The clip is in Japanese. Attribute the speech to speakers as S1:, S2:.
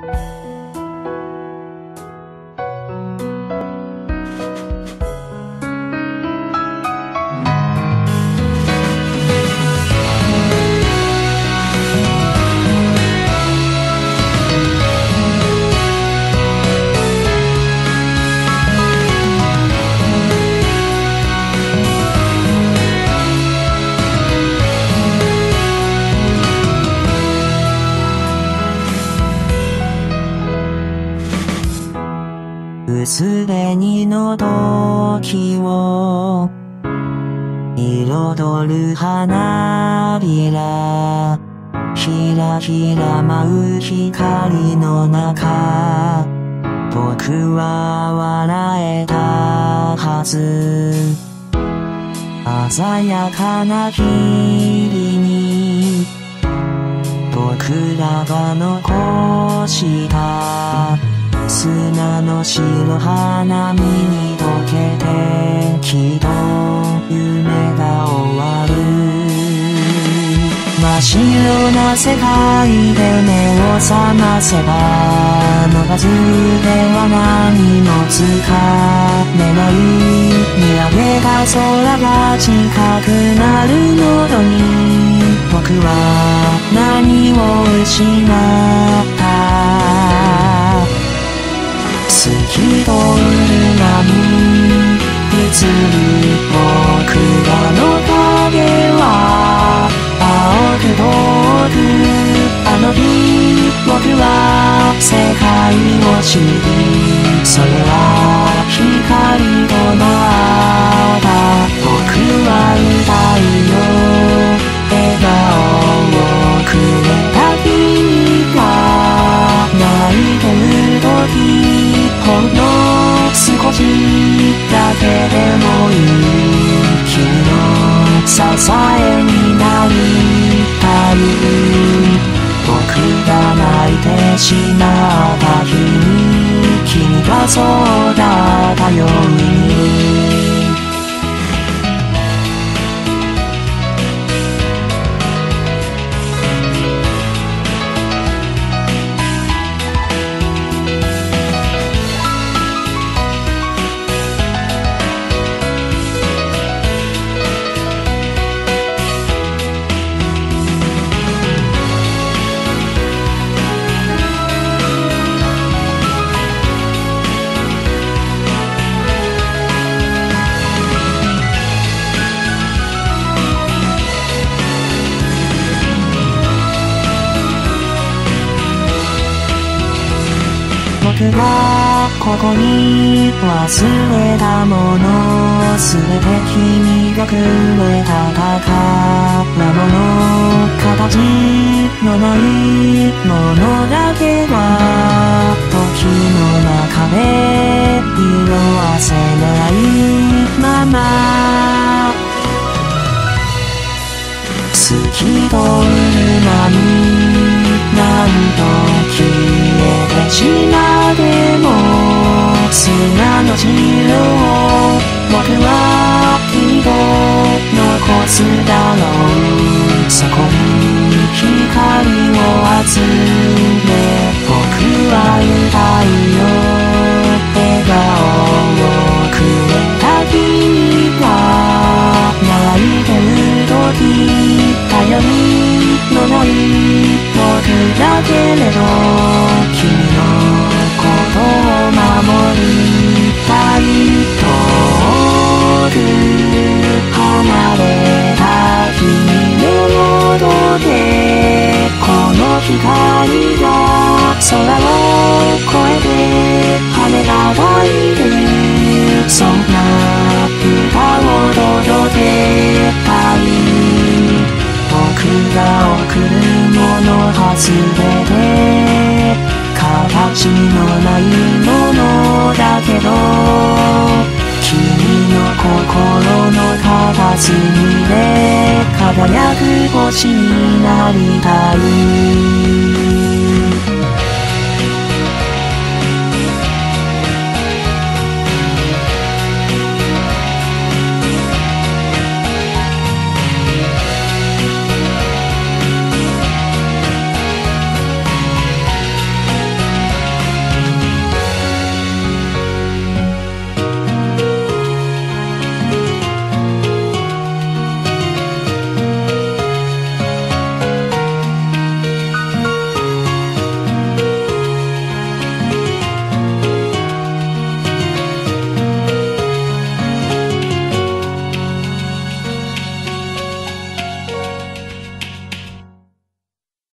S1: Bye. 薄紅の時を彩る花びらひらひら舞う光の中僕は笑えたはず。鮮やかな日々に僕らが残した砂の花見に溶けてきっと夢が終わる真っ白な世界で目を覚ませば逃すでは何もつかめない。見上げた空が近くなるのどに僕は何を失った？界を知りそれは光となった僕は歌いよ。笑顔をくれた君が泣いてる時ほんの少しだけでもいい君の支えになりたい。君僕がここに忘れたものすべて君がくれた宝物形のないものだけが時の中で色あせないまま。透き通る波なんと消えてしまっても砂の白を僕はきっと残すだろうそこに光を集め僕は歌いよ笑顔をくれた君が泣いてる時頼りのない僕だけれどく離れた日に戻ってこの光が空を越えて羽が咲いてそんな歌を届けたい僕が贈るものはすべて形のないものだけど。君の心の片隅で輝く星になりたい。